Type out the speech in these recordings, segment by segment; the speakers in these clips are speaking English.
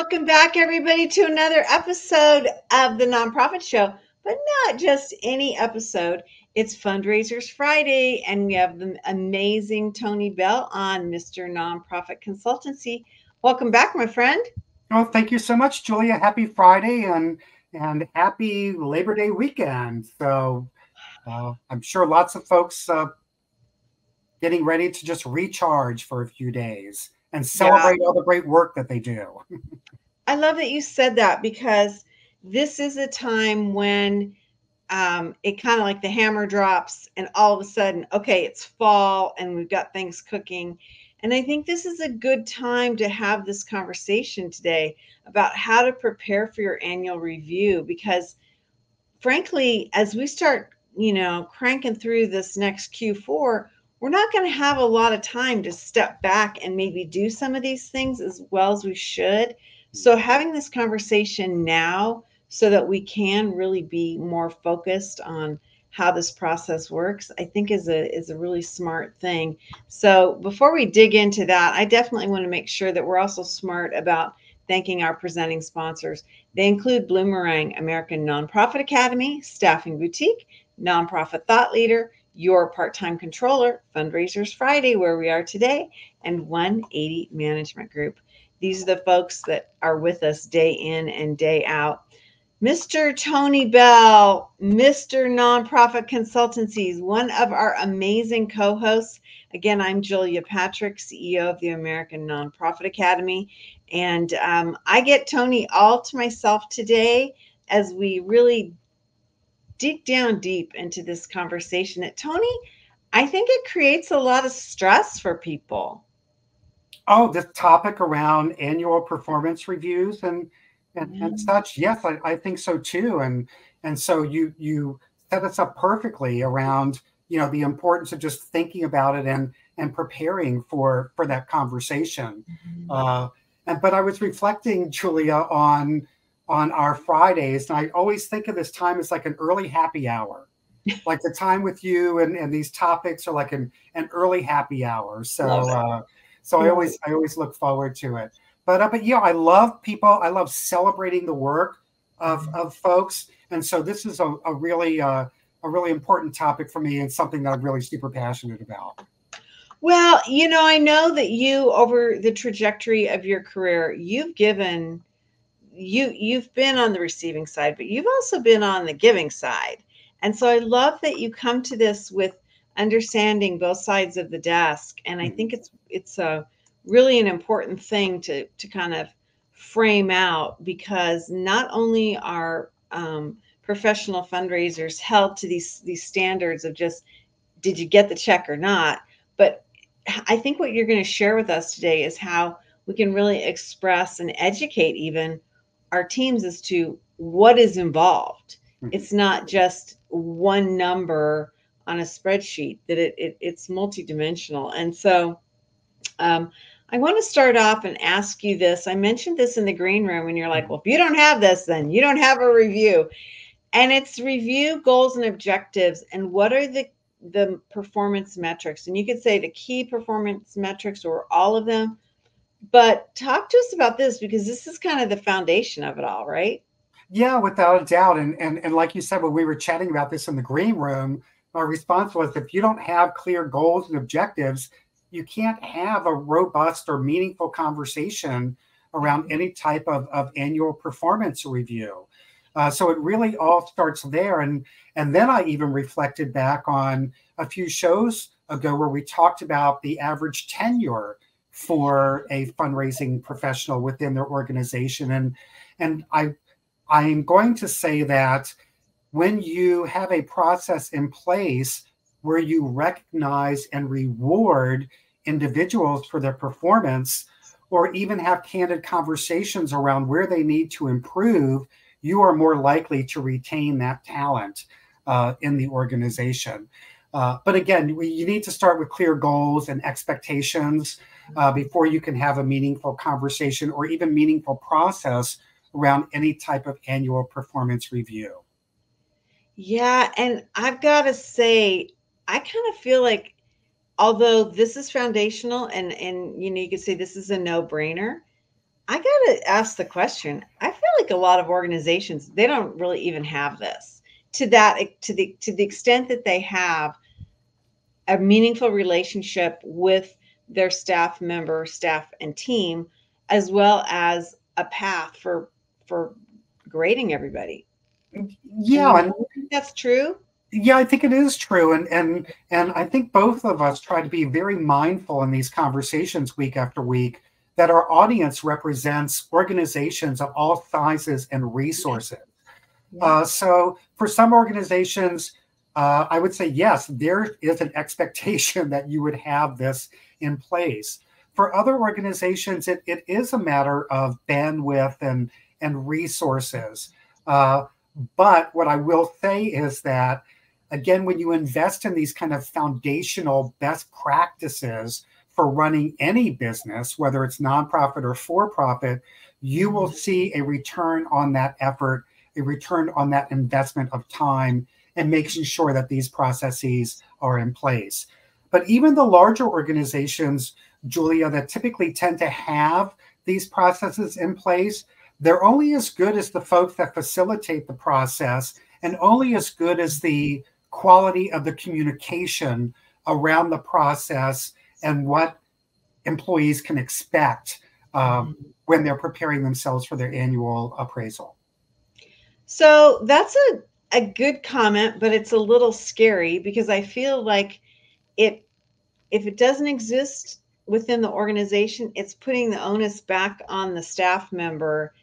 welcome back, everybody, to another episode of the Nonprofit Show, but not just any episode. It's Fundraisers Friday, and we have the amazing Tony Beall on Mr. Nonprofit Consultancy. Welcome back, my friend. Oh, thank you so much, Julia. Happy Friday and and happy Labor Day weekend. So uh, I'm sure lots of folks uh, getting ready to just recharge for a few days and celebrate yeah. all the great work that they do. I love that you said that because this is a time when um, it kind of like the hammer drops and all of a sudden, okay, it's fall and we've got things cooking. And I think this is a good time to have this conversation today about how to prepare for your annual review because frankly, as we start, you know, cranking through this next Q4, we're not going to have a lot of time to step back and maybe do some of these things as well as we should. So, having this conversation now so that we can really be more focused on how this process works, I think is a is a really smart thing. So, before we dig into that, I definitely want to make sure that we're also smart about thanking our presenting sponsors. They include Bloomerang American Nonprofit Academy, Staffing Boutique, Nonprofit Thought Leader, your part time controller, Fundraisers Friday, where we are today, and 180 Management Group. These are the folks that are with us day in and day out. Mr. Tony Beall, Mr. Nonprofit Consultancies, one of our amazing co hosts. Again, I'm Julia Patrick, CEO of the American Nonprofit Academy. And um, I get Tony all to myself today as we really dig down deep into this conversation that Tony, I think it creates a lot of stress for people. Oh, this topic around annual performance reviews and and, and such. Yes, I, I think so too. And and so you you set us up perfectly around you know the importance of just thinking about it and and preparing for for that conversation. Mm-hmm. Uh, and but I was reflecting, Julia, on on our Fridays. And I always think of this time as like an early happy hour. like the time with you and, and these topics are like an, an early happy hour. So uh, so I always I always look forward to it. But uh, but yeah, I love people. I love celebrating the work of, mm-hmm. of folks. And so this is a, a really uh, a really important topic for me and something that I'm really super passionate about. Well, you know, I know that you over the trajectory of your career, you've given you you've been on the receiving side, but you've also been on the giving side. And so I love that you come to this with understanding both sides of the desk. And I mm-hmm. think it's it's a really an important thing to to kind of frame out because not only are um, professional fundraisers held to these these standards of just did you get the check or not, but I think what you're going to share with us today is how we can really express and educate even our teams as to what is involved. Mm-hmm. It's not just one number on a spreadsheet that it, it it's multidimensional. And so um, I want to start off and ask you this. I mentioned this in the green room, and you're like, well, if you don't have this, then you don't have a review. And it's review goals and objectives. And what are the the performance metrics? And you could say the key performance metrics or all of them but talk to us about this because this is kind of the foundation of it all, right? Yeah, without a doubt. And and and like you said, when we were chatting about this in the green room, our response was if you don't have clear goals and objectives, you can't have a robust or meaningful conversation around any type of, of annual performance review. Uh, so it really all starts there. And and then I even reflected back on a few shows ago where we talked about the average tenure for a fundraising professional within their organization. And and I I'm going to say that when you have a process in place where you recognize and reward individuals for their performance or even have candid conversations around where they need to improve, you are more likely to retain that talent uh, in the organization. Uh, but again, we, you need to start with clear goals and expectations uh, before you can have a meaningful conversation or even meaningful process around any type of annual performance review. Yeah, and I've got to say, I kind of feel like although this is foundational and and you know you could say this is a no-brainer, I got to ask the question. I feel like a lot of organizations they don't really even have this to that to the to the extent that they have a meaningful relationship with their staff member, staff and team as well as a path for for grading everybody. Yeah, and that's true. Yeah, I think it is true, and and and I think both of us try to be very mindful in these conversations week after week that our audience represents organizations of all sizes and resources. Yeah. Uh, so for some organizations, uh, I would say yes, there is an expectation that you would have this in place. For other organizations, it, it is a matter of bandwidth and and resources. Uh, but what I will say is that again, when you invest in these kind of foundational best practices for running any business, whether it's nonprofit or for profit, you will mm-hmm. see a return on that effort, a return on that investment of time, and making sure that these processes are in place. But even the larger organizations, Julia, that typically tend to have these processes in place, they're only as good as the folks that facilitate the process and only as good as the quality of the communication around the process and what employees can expect um, mm-hmm. when they're preparing themselves for their annual appraisal. So that's a, a good comment, but it's a little scary because I feel like it if it doesn't exist within the organization, it's putting the onus back on the staff member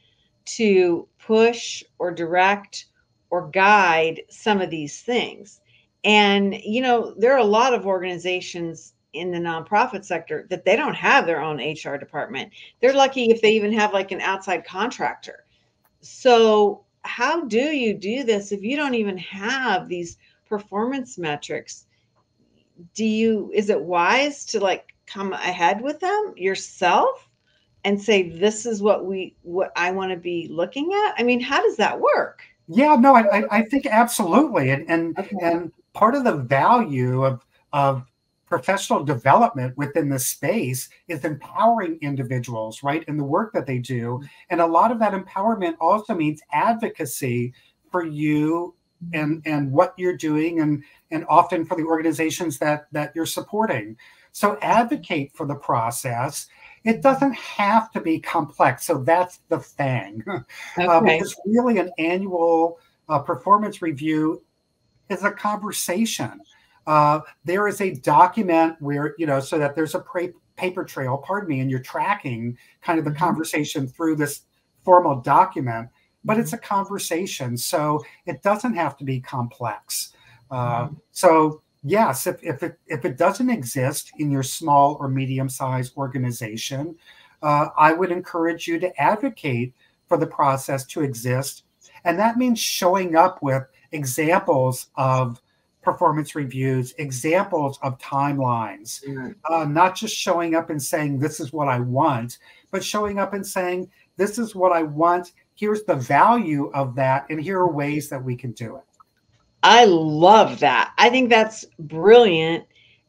to push or direct or guide some of these things. And, you know, there are a lot of organizations in the nonprofit sector that they don't have their own HR department. They're lucky if they even have like an outside contractor. So, how do you do this if you don't even have these performance metrics? Do you, is it wise to like come ahead with them yourself and say, this is what we, what I want to be looking at? I mean, how does that work? Yeah, no, I, I think absolutely. And, and, okay. and part of the value of, of professional development within the space is empowering individuals, right, in the work that they do. Mm-hmm. And a lot of that empowerment also means advocacy for you mm-hmm. and and what you're doing and and often for the organizations that that you're supporting so advocate for the process it doesn't have to be complex so that's the thing okay. uh, because really an annual uh, performance review is a conversation. Uh, there is a document where, you know, so that there's a pra- paper trail, pardon me, and you're tracking kind of the mm-hmm. conversation through this formal document, but it's mm-hmm. a conversation. So it doesn't have to be complex. Uh, mm-hmm. So, yes, if, if, it, if it doesn't exist in your small or medium sized organization, uh, I would encourage you to advocate for the process to exist. And that means showing up with examples of performance reviews, examples of timelines, mm-hmm. uh, not just showing up and saying, This is what I want, but showing up and saying, This is what I want. Here's the value of that. And here are ways that we can do it. I love that. I think that's brilliant.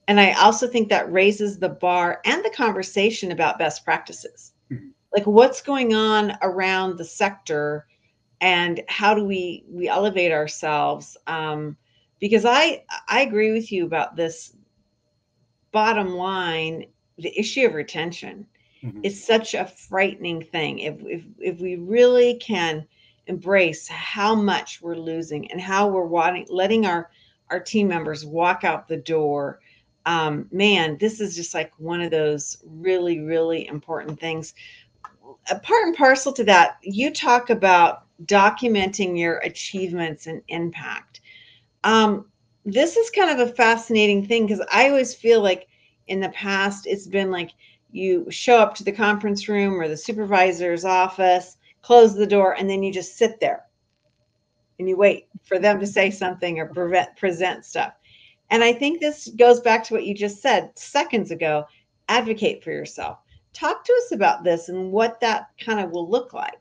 And I also think that raises the bar and the conversation about best practices. Mm-hmm. Like what's going on around the sector and how do we we elevate ourselves um, because i i agree with you about this bottom line the issue of retention mm-hmm. is such a frightening thing if, if if we really can embrace how much we're losing and how we're wanting, letting our our team members walk out the door um, man this is just like one of those really really important things a part and parcel to that you talk about documenting your achievements and impact. Um, this is kind of a fascinating thing because I always feel like in the past it's been like you show up to the conference room or the supervisor's office, close the door, and then you just sit there and you wait for them to say something or prevent, present stuff. And I think this goes back to what you just said seconds ago advocate for yourself. Talk to us about this and what that kind of will look like.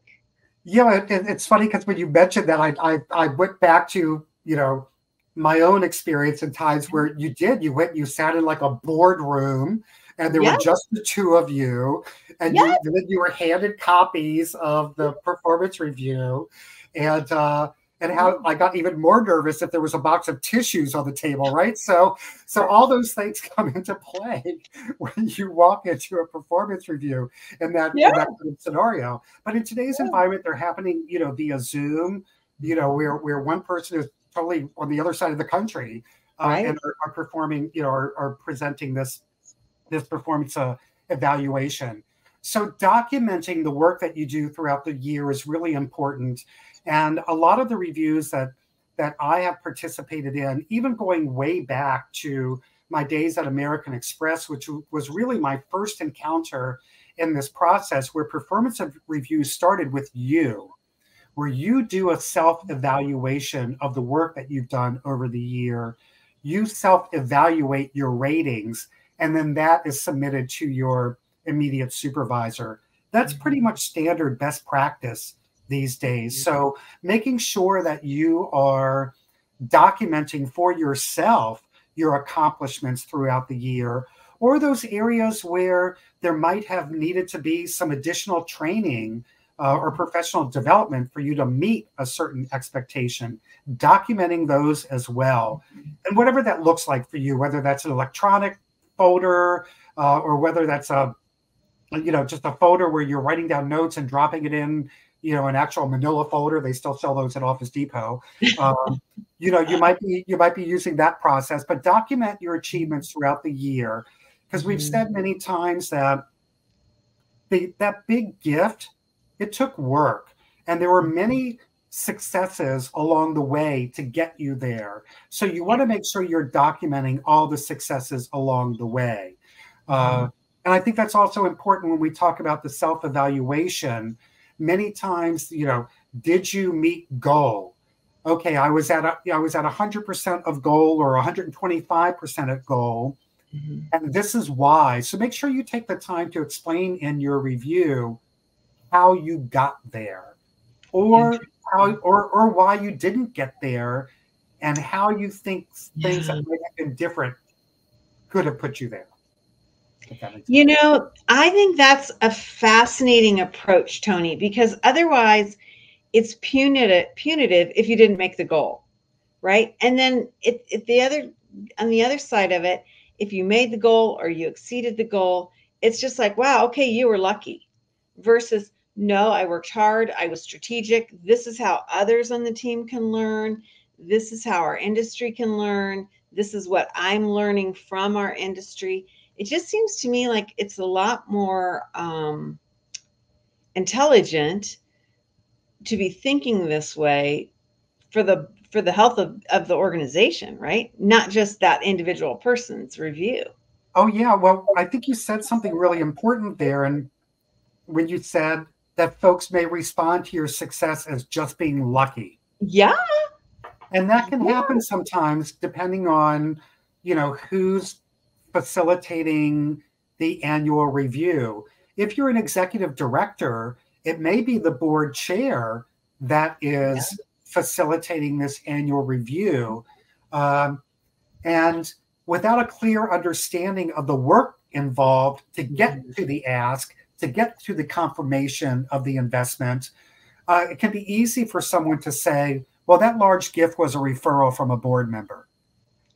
Yeah, it, it's funny because when you mentioned that, I, I I went back to you know my own experience in times where you did you went you sat in like a boardroom and there were just the two of you, and you, then you were handed copies of the performance review, and uh, and how I got even more nervous if there was a box of tissues on the table, right? So, so all those things come into play when you walk into a performance review in that, yeah. in that kind of scenario. But in today's yeah. environment, they're happening, you know, via Zoom. You know, where where one person is totally on the other side of the country uh, right. and are, are, performing, you know, are, are presenting this this performance uh, evaluation. So documenting the work that you do throughout the year is really important. And a lot of the reviews that that I have participated in, even going way back to my days at American Express, which was really my first encounter in this process where performance reviews started with you, where you do a self evaluation of the work that you've done over the year. You self evaluate your ratings, and then that is submitted to your immediate supervisor. That's mm-hmm. pretty much standard best practice these days. Mm-hmm. So making sure that you are documenting for yourself your accomplishments throughout the year or those areas where there might have needed to be some additional training uh, or professional development for you to meet a certain expectation, documenting those as well. Mm-hmm. And whatever that looks like for you, whether that's an electronic folder uh, or whether that's a you know just a folder where you're writing down notes and dropping it in you know, an actual manila folder. They still sell those at Office Depot. Um, you know, you might be you might be using that process, but document your achievements throughout the year because we've mm-hmm. said many times that the, that big gift it took work and there were mm-hmm. many successes along the way to get you there. So you want to make sure you're documenting all the successes along the way. Uh, mm-hmm. and I think that's also important when we talk about the self evaluation many times, you know, did you meet goal? Okay, I was at a, I was at 100% of goal or 125% of goal. Mm-hmm. And this is why. So make sure you take the time to explain in your review how you got there or how or or why you didn't get there and how you think things yeah. that might have been different could have put you there. You know, I think that's a fascinating approach, Tony, because otherwise it's punitive punitive if you didn't make the goal, right? And then it, it, the other on the other side of it, if you made the goal or you exceeded the goal, it's just like, wow, okay, you were lucky. Versus, no, I worked hard, I was strategic. This is how others on the team can learn. This is how our industry can learn. This is what I'm learning from our industry it just seems to me like it's a lot more um, intelligent to be thinking this way for the for the health of, of the organization right not just that individual person's review oh yeah well i think you said something really important there and when you said that folks may respond to your success as just being lucky yeah and that can yeah. happen sometimes depending on you know who's facilitating the annual review. If you're an executive director, it may be the board chair that is yeah. facilitating this annual review. Um, and without a clear understanding of the work involved to get mm-hmm. to the ask, to get to the confirmation of the investment, uh, it can be easy for someone to say, well, that large gift was a referral from a board member.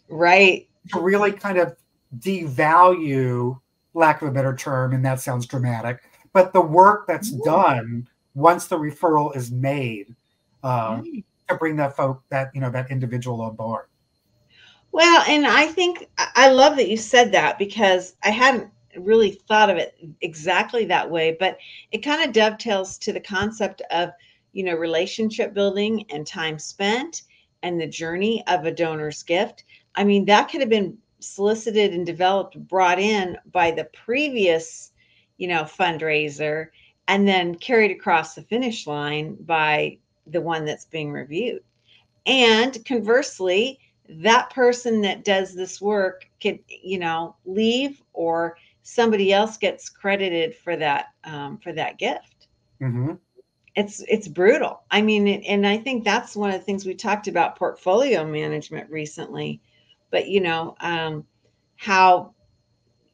Right. To really kind of devalue, lack of a better term, and that sounds dramatic, but the work that's done once the referral is made uh, to bring that folk, that you know, that individual on board. Well, and I think I love that you said that because I hadn't really thought of it exactly that way, but it kind of dovetails to the concept of, you know, relationship building and time spent and the journey of a donor's gift. I mean, that could have been solicited and developed brought in by the previous you know fundraiser and then carried across the finish line by the one that's being reviewed and conversely that person that does this work could you know leave or somebody else gets credited for that um, for that gift mm-hmm. it's it's brutal i mean and i think that's one of the things we talked about portfolio management recently but you know um, how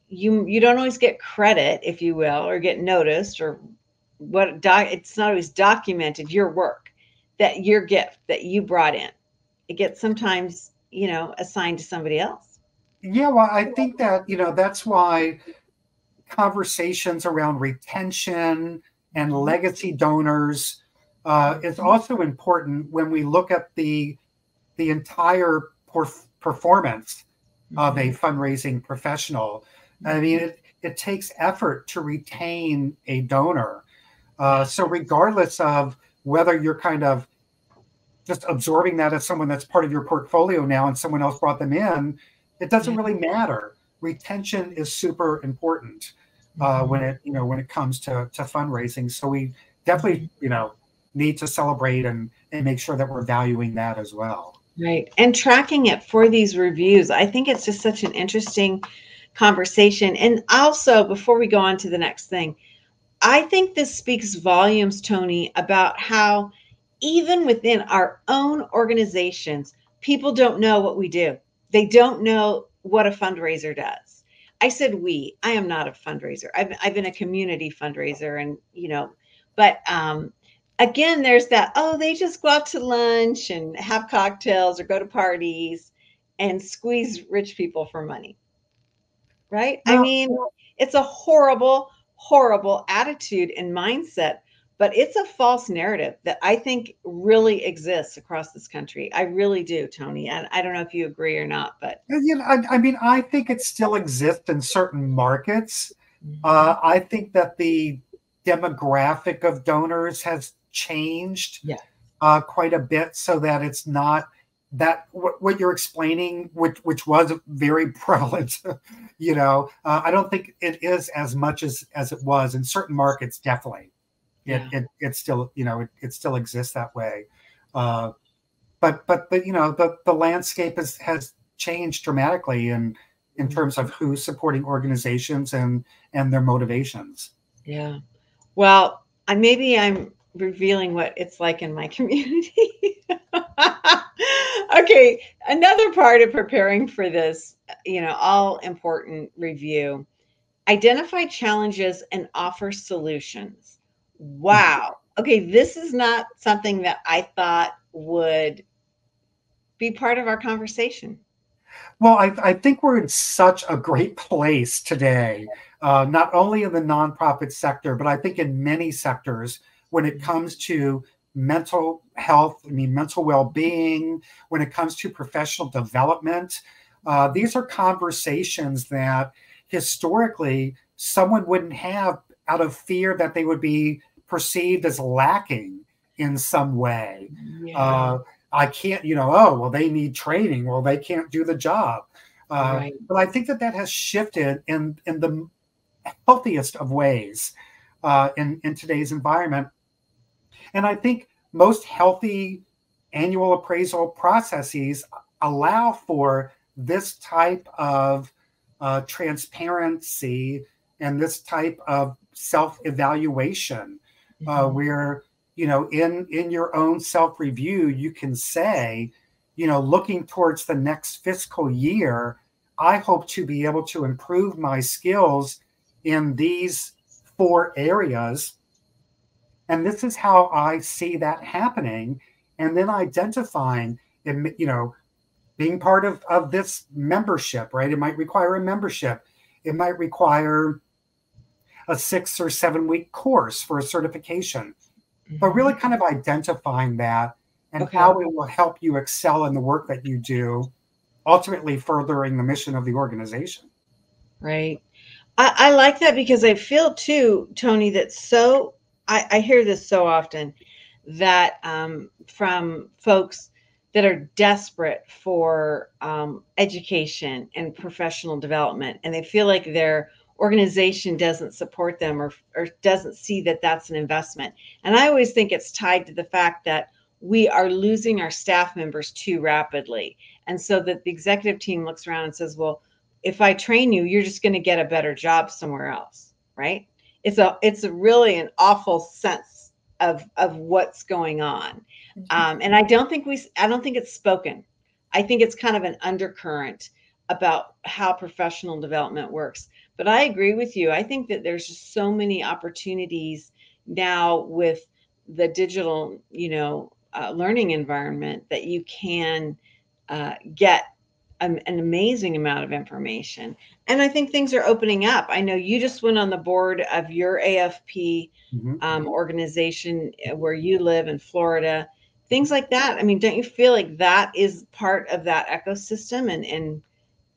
you you don't always get credit, if you will, or get noticed, or what doc, it's not always documented your work that your gift that you brought in. It gets sometimes, you know, assigned to somebody else. Yeah, well, I think that, you know, that's why conversations around retention and mm-hmm. legacy donors uh, is also important when we look at the the entire performance of a mm-hmm. fundraising professional. I mean, it, it takes effort to retain a donor. Uh, so, regardless of whether you're kind of just absorbing that as someone that's part of your portfolio now and someone else brought them in, it doesn't really matter. Retention is super important uh, when it you know when it comes to to fundraising. So we definitely you know need to celebrate and and make sure that we're valuing that as well. Right, and tracking it for these reviews. I think it's just such an interesting conversation. And also, before we go on to the next thing, I think this speaks volumes, Tony, about how even within our own organizations, people don't know what we do. They don't know what a fundraiser does. I said we. I am not a fundraiser. I've I've been a community fundraiser, and you know, but um, again, there's that. Oh, they just go out to lunch and have cocktails or go to parties and squeeze rich people for money. Right? Well, I mean, it's a horrible, horrible attitude and mindset but it's a false narrative that I think really exists across this country. I really do, Tony. And I don't know if you agree or not, but you know, I, I mean, I think it still exists in certain markets. Mm-hmm. Uh, I think that the demographic of donors has changed yeah. uh, quite a bit, so that it's not that what, what you're explaining, which which was very prevalent. you know, uh, I don't think it is as much as as it was in certain markets. Definitely it, yeah. it, it still you know it, it still exists that way. Uh, but but but you know the the landscape has has changed dramatically in in mm-hmm. terms of who's supporting organizations and and their motivations. Yeah. Well I, maybe i'm revealing what it's like in my community. Okay another part of preparing for this you know all important review. Identify challenges and offer solutions Wow. Okay, this is not something that I thought would be part of our conversation. Well, I, I think we're in such a great place today, uh, not only in the nonprofit sector, but I think in many sectors when it comes to mental health, I mean, mental well being, when it comes to professional development. Uh, these are conversations that historically someone wouldn't have out of fear that they would be perceived as lacking in some way. Yeah. Uh, I can't, you know, oh, well, they need training. Well, they can't do the job. Uh, right. But I think that that has shifted in, in the healthiest of ways uh, in, in today's environment. And I think most healthy annual appraisal processes allow for this type of uh, transparency and this type of self evaluation uh, mm-hmm. where you know in in your own self review you can say you know looking towards the next fiscal year i hope to be able to improve my skills in these four areas. And this is how i see that happening. And then identifying and you know being part of of this membership right? It might require a membership. It might require a six or seven week course for a certification, but really mm-hmm. kind of identifying that and okay. how it will help you excel in the work that you do, ultimately furthering the mission of the organization. Right. I, I like that because I feel too, Tony, that so I, I hear this so often that um, from folks that are desperate for um, education and professional development, and they feel like they're organization doesn't support them or, or doesn't see that that's an investment. And I always think it's tied to the fact that we are losing our staff members too rapidly. And so that the executive team looks around and says, well, if I train you, you're just going to get a better job somewhere else. Right. It's a, it's a really an awful sense of, of what's going on. Mm-hmm. Um, and I don't think we, I don't think it's spoken. I think it's kind of an undercurrent about how professional development works but I agree with you. I think that there's just so many opportunities now with the digital, you know, uh, learning environment that you can uh, get an amazing amount of information. And I think things are opening up. I know you just went on the board of your AFP mm-hmm. um, organization uh, where you live in Florida. Things like that. I mean, don't you feel like that is part of that ecosystem and and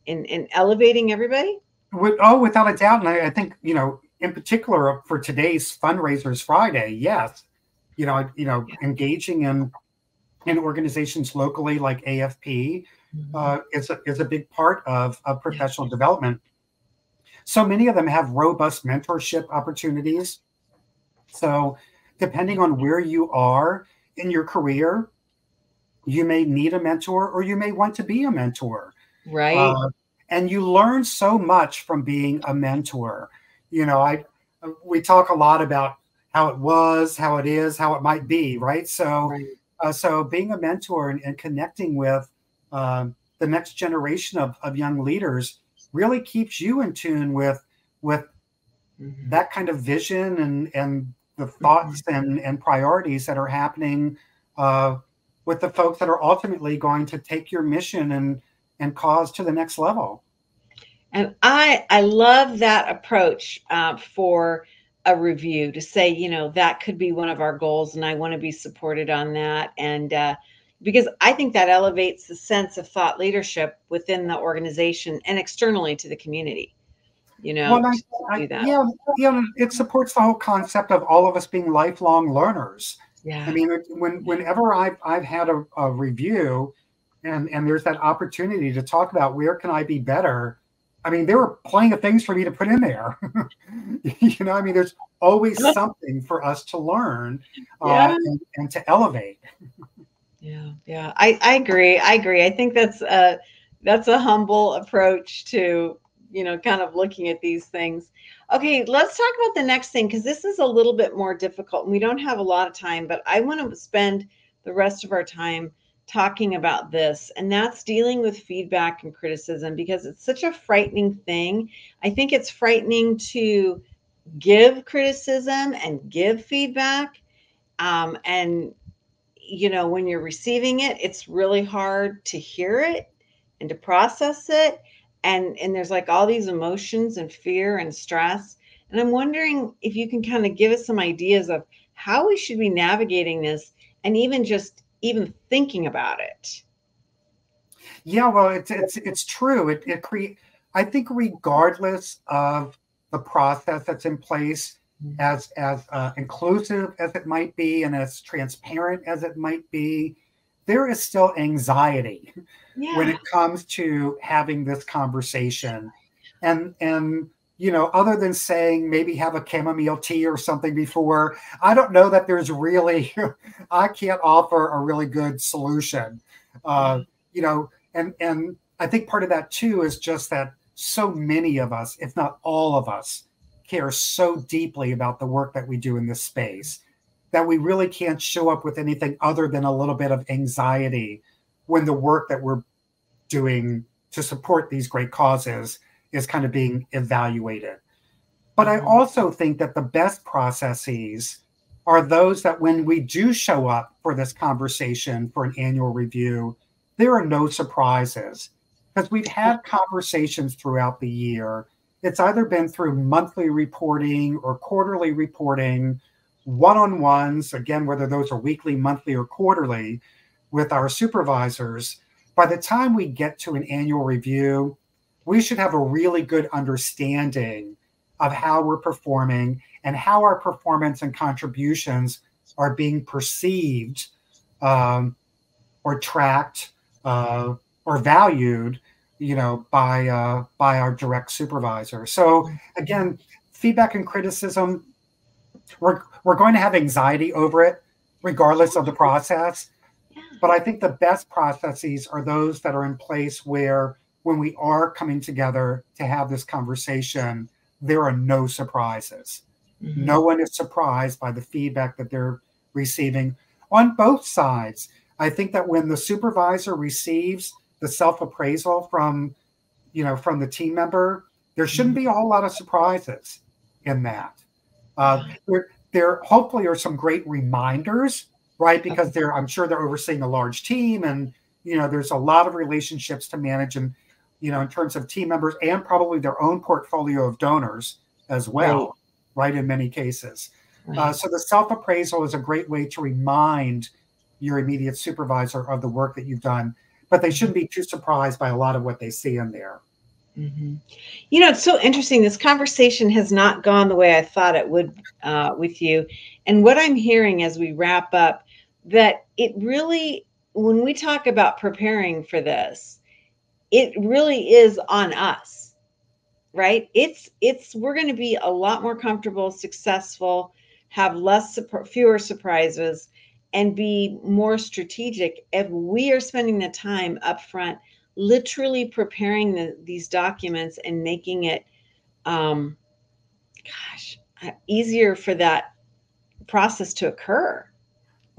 and, and elevating everybody? With, oh, without a doubt. And I, I think you know, in particular for today's fundraisers Friday, yes, you know, you know, yeah. engaging in in organizations locally like AFP mm-hmm. uh, is, a, is a big part of, of professional yeah. development. So many of them have robust mentorship opportunities. So, depending on where you are in your career, you may need a mentor or you may want to be a mentor. Right. Uh, and you learn so much from being a mentor. You know, I we talk a lot about how it was, how it is, how it might be, right? So, right. Uh, so being a mentor and, and connecting with um, the next generation of, of young leaders really keeps you in tune with with mm-hmm. that kind of vision and and the mm-hmm. thoughts and and priorities that are happening uh, with the folks that are ultimately going to take your mission and and cause to the next level. And I I love that approach uh, for a review to say, you know, that could be one of our goals, and I want to be supported on that. And uh, because I think that elevates the sense of thought leadership within the organization and externally to the community. You know, well, I, I, yeah, yeah, it supports the whole concept of all of us being lifelong learners. Yeah. I mean, when whenever I've I've had a, a review, and and there's that opportunity to talk about where can I be better I mean, there were plenty of things for me to put in there. you know, I mean, there's always something for us to learn uh, yeah. and, and, to elevate. yeah, yeah, I, I agree. I agree. I think that's a that's a humble approach to you know kind of looking at these things. Okay, let's talk about the next thing because this is a little bit more difficult and we don't have a lot of time. But I want to spend the rest of our time talking about this, and that's dealing with feedback and criticism because it's such a frightening thing. I think it's frightening to give criticism and give feedback. Um, and, you know, when you're receiving it, it's really hard to hear it and to process it. And, and there's like all these emotions and fear and stress. And I'm wondering if you can kind of give us some ideas of how we should be navigating this and even just even thinking about it. Yeah, well, it's it's it's true. It it create. I think regardless of the process that's in place, mm-hmm. as as uh, inclusive as it might be and as transparent as it might be, there is still anxiety yeah. when it comes to having this conversation, and and you know, other than saying maybe have a chamomile tea or something before, I don't know that there's really, I can't offer a really good solution. Uh, mm-hmm. you know, and and I think part of that too is just that so many of us, if not all of us, care so deeply about the work that we do in this space that we really can't show up with anything other than a little bit of anxiety when the work that we're doing to support these great causes is kind of being evaluated. But I mm-hmm. also think that the best processes are those that when we do show up for this conversation for an annual review, there are no surprises because we've had conversations throughout the year. It's either been through monthly reporting or quarterly reporting, one on ones, again, whether those are weekly, monthly, or quarterly with our supervisors. By the time we get to an annual review, we should have a really good understanding of how we're performing and how our performance and contributions are being perceived um, or tracked uh, or valued you know by uh, by our direct supervisor. So again feedback and criticism we're, we're going to have anxiety over it regardless of the process. But i think the best processes are those that are in place where when we are coming together to have this conversation, there are no surprises. Mm-hmm. No one is surprised by the feedback that they're receiving on both sides. I think that when the supervisor receives the self appraisal from, you know, from the team member, There shouldn't be a whole lot of surprises in that. Uh, there, there hopefully are some great reminders, right? Because they're, I'm sure they're overseeing a large team, and you know, there's a lot of relationships to manage, and you know, in terms of team members and probably their own portfolio of donors as well, right? right in many cases. Right. Uh, so the self appraisal is a great way to remind your immediate supervisor of the work that you've done, but they shouldn't be too surprised by a lot of what they see in there. Mm-hmm. You know, it's so interesting. This conversation has not gone the way I thought it would uh, with you. And what I'm hearing as we wrap up, that it really, when we talk about preparing for this, it really is on us, right? It's, it's, we're going to be a lot more comfortable, successful, have less, fewer surprises, and be more strategic if we are spending the time up front literally preparing the, these documents and making it, um, gosh, uh, easier for that process to occur.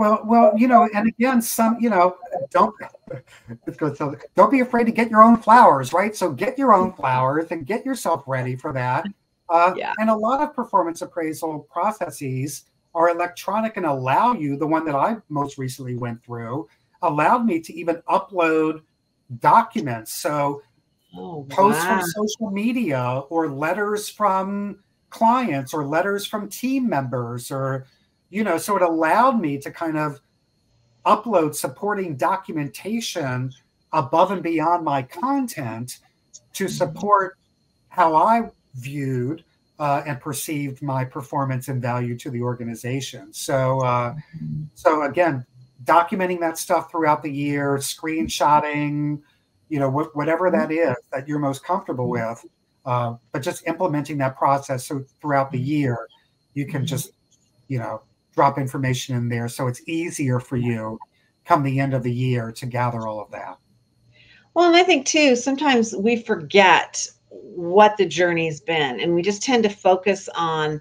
Well, well, you know, and again, some, you know, don't don't be afraid to get your own flowers, right? So get your own flowers and get yourself ready for that. Uh, yeah. And a lot of performance appraisal processes are electronic and allow you. The one that I most recently went through allowed me to even upload documents. So oh, posts wow. from social media or letters from clients or letters from team members or you know so it allowed me to kind of upload supporting documentation above and beyond my content to mm-hmm. support how i viewed uh, and perceived my performance and value to the organization so uh, mm-hmm. so again documenting that stuff throughout the year, screenshotting, you know, wh- whatever that mm-hmm. that you're most comfortable with. Uh, but just implementing that process so throughout the year, you can just, you know, drop information in there so it's easier for you come the end of the year to gather all of that. Well, and I think too, sometimes we forget what the journey's been and we just tend to focus on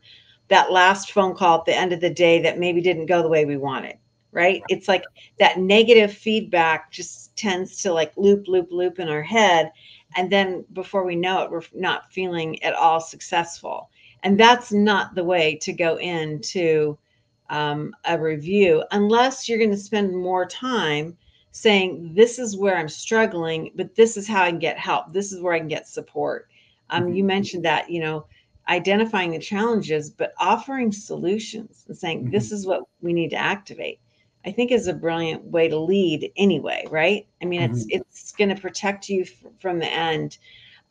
that last phone call at the end of the day that maybe didn't go the way we wanted right? It's like that negative feedback just tends to like loop, loop, loop in our head. And then before we know it, we're not feeling at all successful. And that's not the way to go into um, a review unless you're going to spend more time saying, This is where I'm struggling, but this is how I can get help. This is where I can get support. Um, mm-hmm. You mentioned that, you know, identifying the challenges, but offering solutions and saying, mm-hmm. This is what we need to activate I think is a brilliant way to lead anyway, right? I mean, mm-hmm. it's it's going to protect you f- from the end.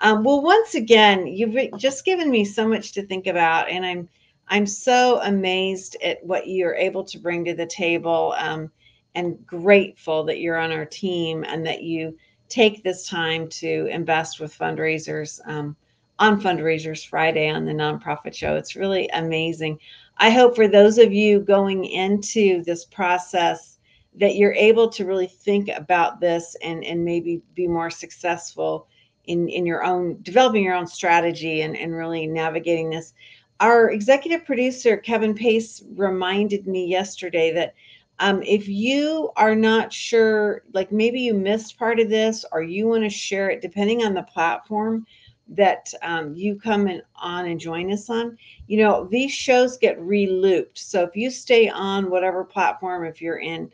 Um, well, once again, you've just given me so much to think about, and I'm I'm so amazed at what you're able to bring to the table, um, and grateful that you're on our team and that you take this time to invest with fundraisers um, on Fundraisers Friday on the Nonprofit Show. It's really amazing. I hope for those of you going into this process that you're able to really think about this and, and maybe be more successful in, in your own developing your own strategy and, and really navigating this. Our executive producer, Kevin Pace, reminded me yesterday that um, if you are not sure, like maybe you missed part of this or you want to share it, depending on the platform, that um, you come in, on and join us on, you know, these shows get re-looped. So if you stay on whatever platform, if you're in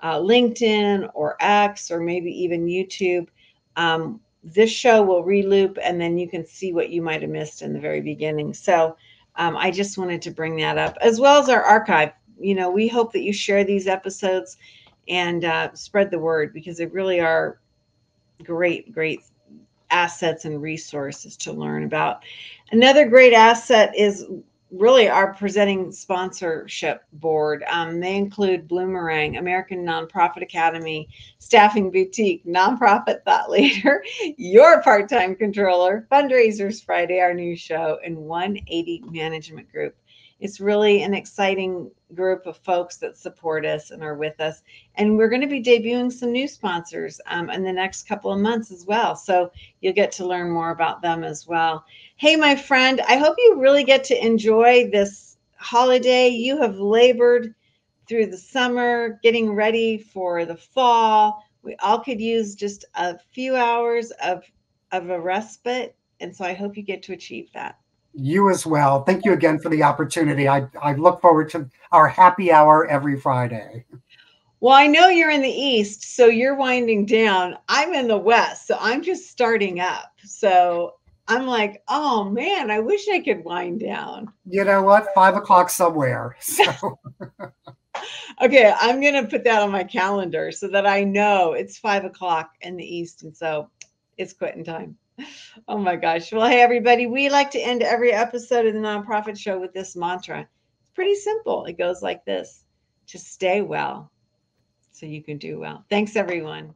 uh, LinkedIn or X or maybe even YouTube, um, this show will re-loop and then you can see what you might have missed in the very beginning. So um, I just wanted to bring that up as well as our archive. You know, we hope that you share these episodes and uh, spread the word because they really are great, great assets and resources to learn about. Another great asset is really our presenting sponsorship board. Um, they include Bloomerang, American Nonprofit Academy, Staffing Boutique, Nonprofit Thought Leader, Your Part Time Controller, Fundraisers Friday, our new show, and 180 Management Group it's really an exciting group of folks that support us and are with us. And we're going to be debuting some new sponsors um, in the next couple of months as well. So you'll get to learn more about them as well. Hey, my friend, I hope you really get to enjoy this holiday. You have labored through the summer, getting ready for the fall. We all could use just a few hours of, of a respite And so I hope you get to achieve that. You as well. Thank you again for the opportunity. I, I look forward to our happy hour every Friday. Well, I know you're in the East, so you're winding down. I'm in the West, so I'm just starting up. So I'm like, oh man, I wish I could wind down. You know what? Five o'clock somewhere. So. okay, I'm going to put that on my calendar so that I know it's five o'clock in the East. And so it's quitting time. Oh my gosh. Well, hey, everybody, we like to end every episode of the Nonprofit Show with this mantra. It's pretty simple. It goes like this just stay well so you can do well. Thanks, everyone.